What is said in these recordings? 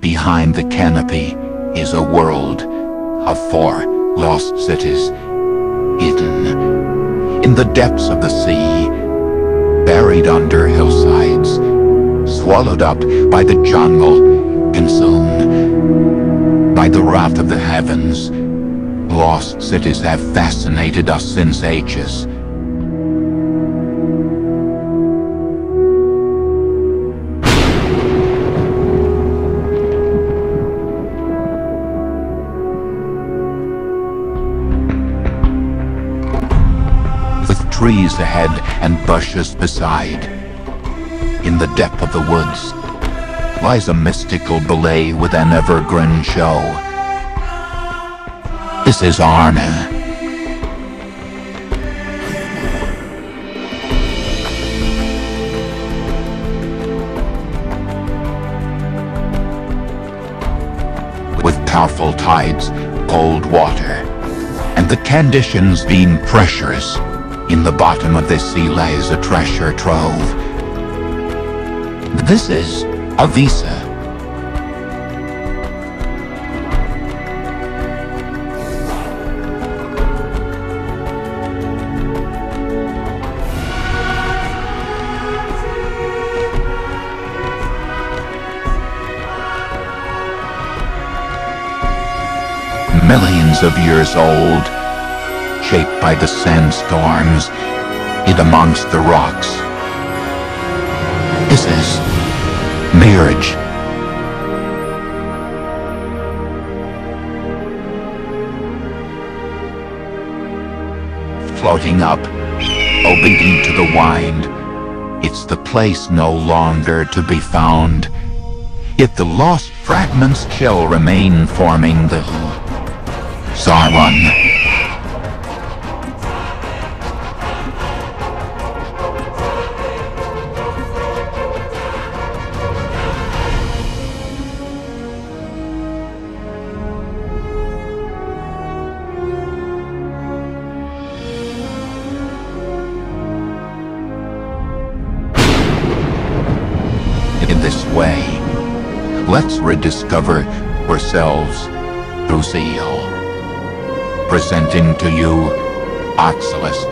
Behind the canopy is a world of four lost cities, hidden in the depths of the sea, buried under hillsides, swallowed up by the jungle, consumed by the wrath of the heavens. Lost cities have fascinated us since ages. Trees ahead and bushes beside. In the depth of the woods lies a mystical belay with an evergreen show. This is Arna. With powerful tides, cold water, and the conditions being pressures, in the bottom of this sea lies a treasure trove. This is Avisa. Millions of years old, shaped by the sandstorms, hid amongst the rocks. This is marriage. Floating up, obedient to the wind, it's the place no longer to be found. Yet the lost fragments shall remain forming the Sarwan. Let's rediscover ourselves through zeal. Presenting to you Oxalis,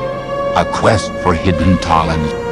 a quest for hidden talent